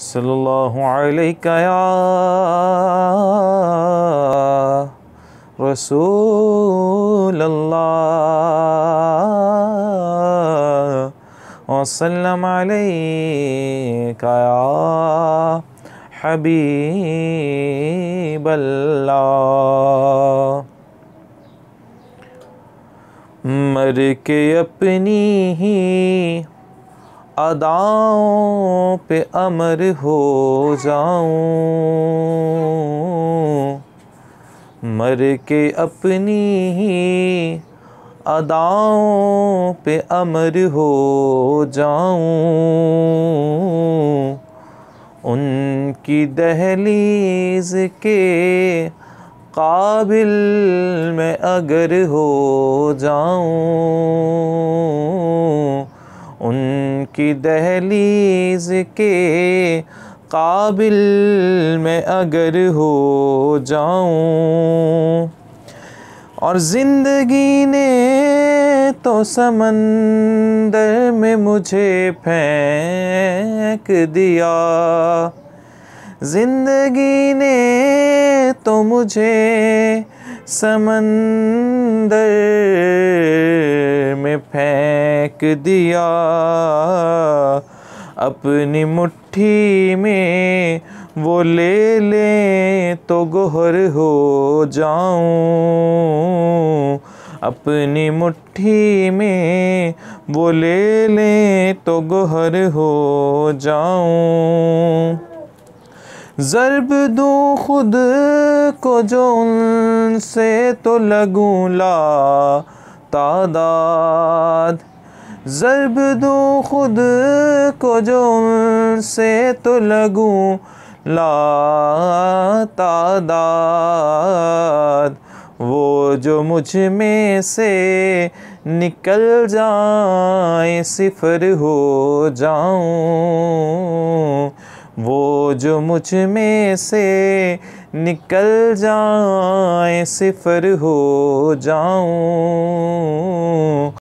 सल्लल्लाहु रसूल वसल्लम या हबीब मर के अपनी ही अदाओं पे अमर हो जाऊँ। मर के अपनी ही अदाओं पे अमर हो जाऊँ। उनकी दहलीज के काबिल मैं अगर हो जाऊँ। उनकी दहलीज के काबिल मैं अगर हो जाऊँ। और ज़िंदगी ने तो समंदर में मुझे फेंक दिया। ज़िंदगी ने तो मुझे समंदर में फेंक दिया। अपनी मुट्ठी में वो ले ले तो गोहर हो जाऊँ। अपनी मुट्ठी में वो ले ले तो गोहर हो जाऊँ। ज़रब दूँ खुद को जो उनसे तो लगूँ ला तादाद। ज़रब दूँ खुद को जो उनसे तो लगूँ ला तादाद। वो जो मुझमें से निकल जाए, सिफर हो जाऊँ। वो जो मुझमें से निकल जाए सिफर हो जाऊँ।